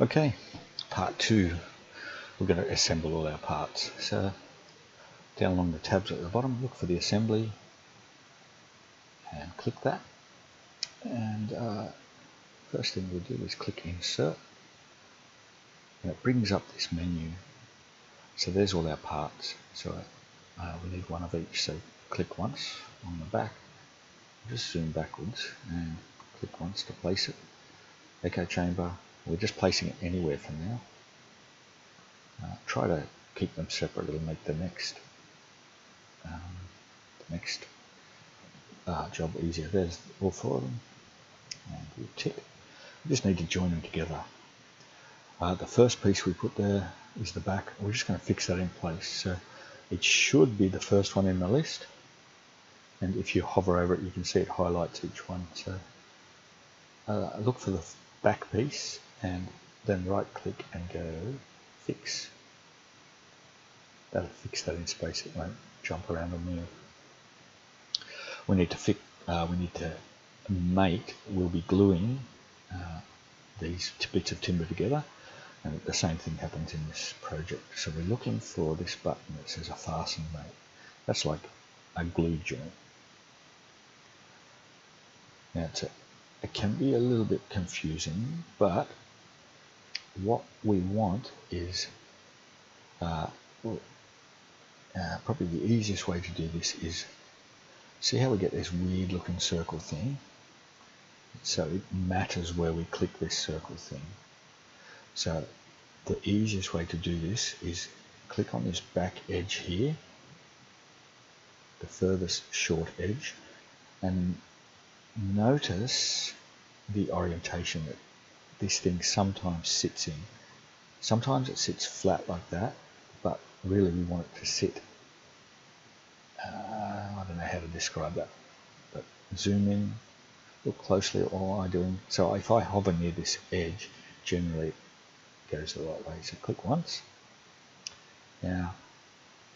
Okay, part two. We're going to assemble all our parts. So down along the tabs at the bottom, look for the assembly and click that. And uh, first thing we'll do is click insert. And it brings up this menu. So there's all our parts. So uh, we need one of each. So click once on the back. Just zoom backwards and click once to place it. Echo chamber, we're just placing it anywhere for now. Uh, try to keep them separate. It'll make the next um, the next uh, job easier. There's all four of them. And we tick. We just need to join them together. Uh, the first piece we put there is the back. We're just going to fix that in place. So it should be the first one in the list. And if you hover over it, you can see it highlights each one. So uh, look for the back piece and then right click and go fix. That'll fix that in space, it won't jump around and move. We need to fix, uh, we need to mate, we'll be gluing uh, these bits of timber together and the same thing happens in this project. So we're looking for this button that says a fasten mate. That's like a glue joint. Now it can be a little bit confusing, but what we want is uh, uh, probably the easiest way to do this is see how we get this weird looking circle thing? So it matters where we click this circle thing. So the easiest way to do this is click on this back edge here the furthest short edge and notice the orientation that this thing sometimes sits in. Sometimes it sits flat like that, but really we want it to sit, uh, I don't know how to describe that, but zoom in, look closely at what I'm doing. So if I hover near this edge, generally it goes the right way. So click once. Now,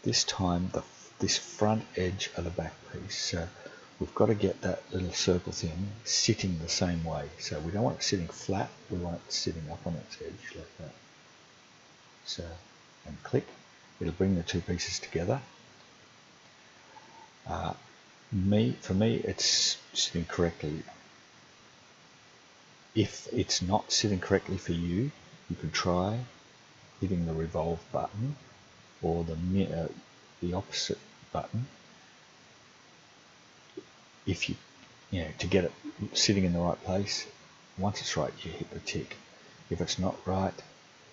this time the, this front edge of the back piece. So we've got to get that little circle thing sitting the same way. So we don't want it sitting flat, we want it sitting up on its edge like that. So, and click, it'll bring the two pieces together. Uh, me, for me, it's sitting correctly. If it's not sitting correctly for you, you can try hitting the revolve button or the, uh, the opposite button if you, you know, to get it sitting in the right place, once it's right, you hit the tick. If it's not right,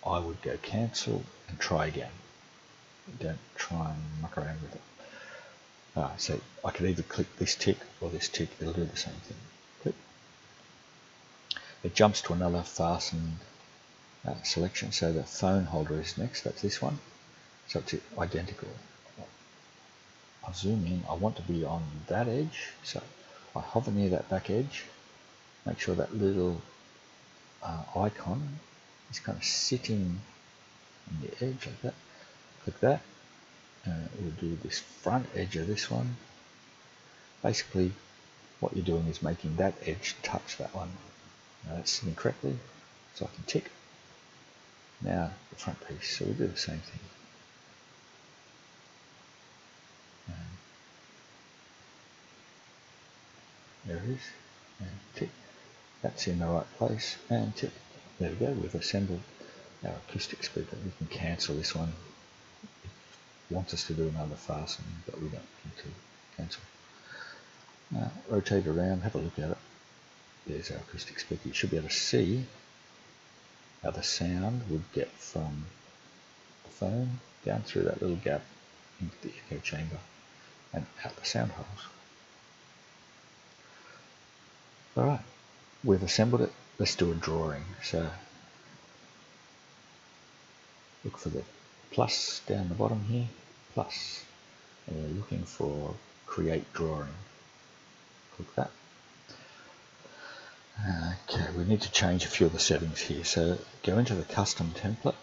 I would go cancel and try again. Don't try and muck around with it. Uh, so I could either click this tick or this tick, it'll do the same thing. Click. It jumps to another fastened uh, selection, so the phone holder is next, that's this one. So it's identical. I zoom in, I want to be on that edge, so I hover near that back edge, make sure that little uh, icon is kind of sitting on the edge like that. Click that, and it will do this front edge of this one. Basically, what you're doing is making that edge touch that one. Now that's sitting correctly, so I can tick. Now the front piece, so we do the same thing. There it is. And tick. That's in the right place. And tick. There we go. We've assembled our acoustic speaker. We can cancel this one. It wants us to do another fastening, but we don't need to cancel. Now, rotate around, have a look at it. There's our acoustic speaker. You should be able to see how the sound would get from the phone down through that little gap into the echo chamber and out the sound holes. Alright, we've assembled it. Let's do a drawing. So look for the plus down the bottom here, plus. And we're looking for create drawing. Click that. Okay, we need to change a few of the settings here. So go into the custom template.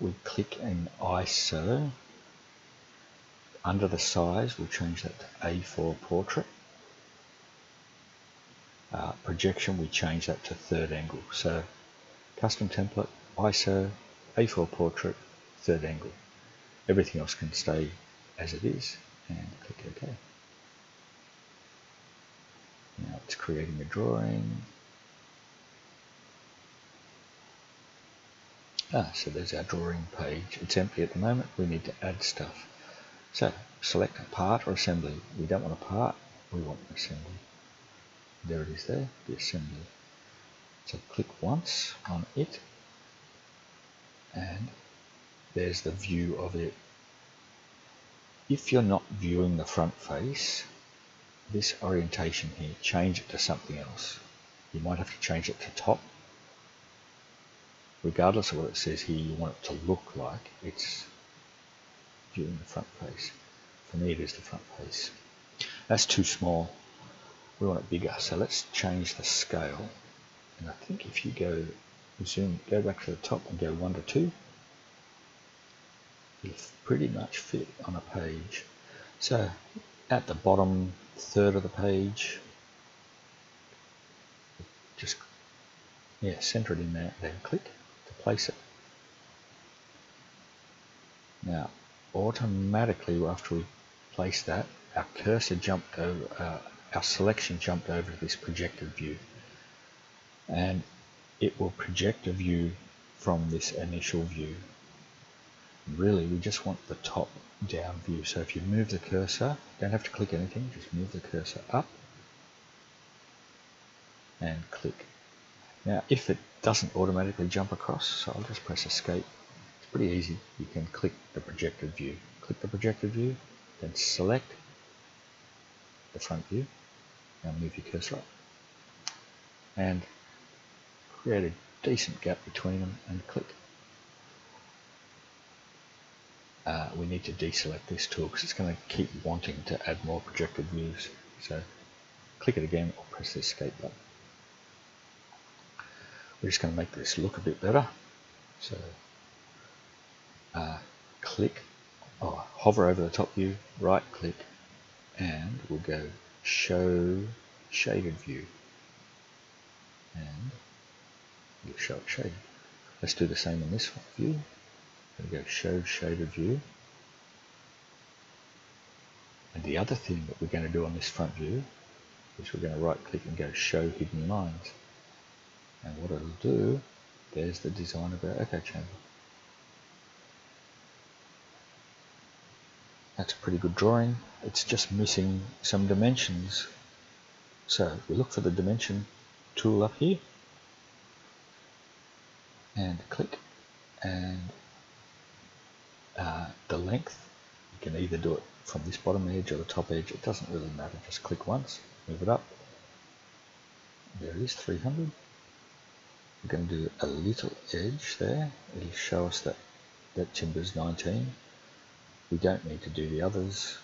We click in ISO. Under the size, we'll change that to A4 portrait. Uh, projection, we change that to third angle. So custom template, ISO, A4 portrait, third angle. Everything else can stay as it is and click OK. Now it's creating a drawing. Ah, so there's our drawing page. It's empty at the moment. We need to add stuff. So select a part or assembly. We don't want a part, we want an assembly. There it is there, the assembly. So click once on it and there's the view of it. If you're not viewing the front face, this orientation here, change it to something else. You might have to change it to top. Regardless of what it says here, you want it to look like it's viewing the front face. For me, it is the front face. That's too small. We want it bigger. So let's change the scale. And I think if you go zoom, go back to the top and go 1 to 2, it'll pretty much fit on a page. So at the bottom third of the page, just yeah, center it in there, then click to place it. Now, automatically after we place that, our cursor jumped over, uh, our selection jumped over to this projected view. And it will project a view from this initial view. Really, we just want the top down view. So if you move the cursor, don't have to click anything, just move the cursor up and click. Now, if it doesn't automatically jump across, so I'll just press escape. It's pretty easy. You can click the projected view. Click the projected view, then select the front view. Now move your cursor up and create a decent gap between them and click. uh, we need to deselect this tool because it's going to keep wanting to add more projected views. So click it again or press the escape button. We're just going to make this look a bit better. So uh, click, oh, hover over the top view, right click, and we'll go show shaded view. And we'll show it shaded. Let's do the same in this view. To go show shaded view. And the other thing that we're going to do on this front view is we're going to right click and go show hidden lines. And what it'll do, there's the design of our echo chamber. That's a pretty good drawing. It's just missing some dimensions. So we look for the dimension tool up here and click and uh, the length, you can either do it from this bottom edge or the top edge, it doesn't really matter, just click once, move it up, there it is, 300. We're going to do a little edge there, it'll show us that that timber is 19. We don't need to do the others,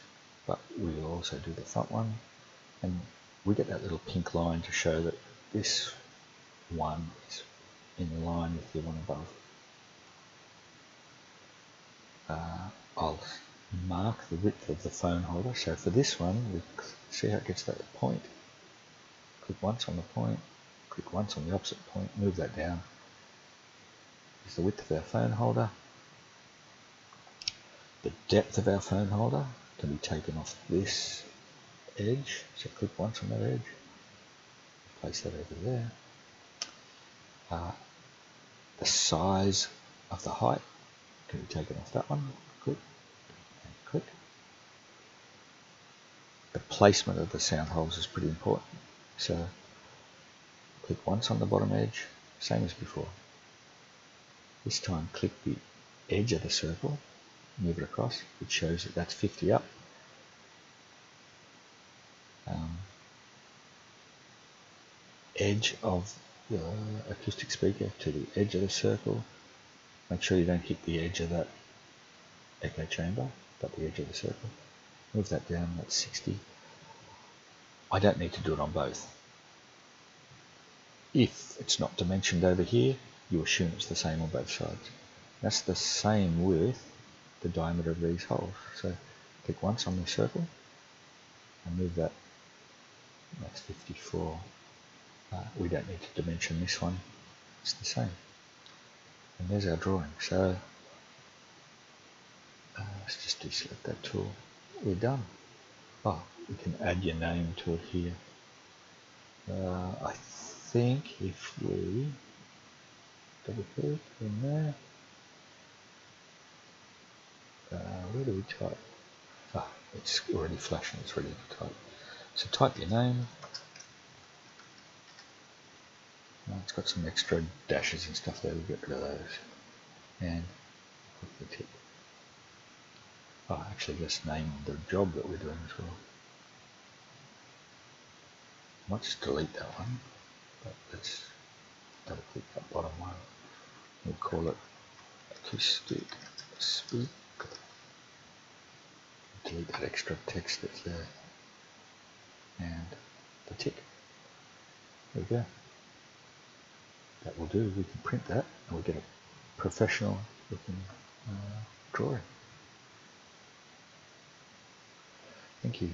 but we will also do the front one, and we get that little pink line to show that this one is in line with the one above uh, I'll mark the width of the phone holder. So for this one, we see how it gets that point. Click once on the point, click once on the opposite point, move that down. Is the width of our phone holder. The depth of our phone holder can be taken off this edge. So click once on that edge, place that over there. Uh, the size of the height can be taken off that one. Click and click. The placement of the sound holes is pretty important. So click once on the bottom edge, same as before. This time click the edge of the circle, move it across, it shows that that's 50 up. Um, edge of the acoustic speaker to the edge of the circle, Make sure you don't hit the edge of that echo chamber, but the edge of the circle. Move that down, that's 60. I don't need to do it on both. If it's not dimensioned over here, you assume it's the same on both sides. That's the same with the diameter of these holes. So click once on the circle and move that, that's 54. Uh, we don't need to dimension this one. It's the same. And there's our drawing. So uh, let's just deselect that tool. We're done. Oh, you can add your name to it here. Uh, I think if we double click in there, uh, where do we type? Ah, it's already flashing, it's ready to type. So type your name. Oh, it's got some extra dashes and stuff there, we'll get rid of those. And click the tick. Oh, actually let's name the job that we're doing as well. I might just delete that one, but let's double click that bottom one. We'll call it acoustic speak. Delete that extra text that's there. And the tick. There we go. That will do. We can print that and we get a professional looking uh, drawing. Thank you.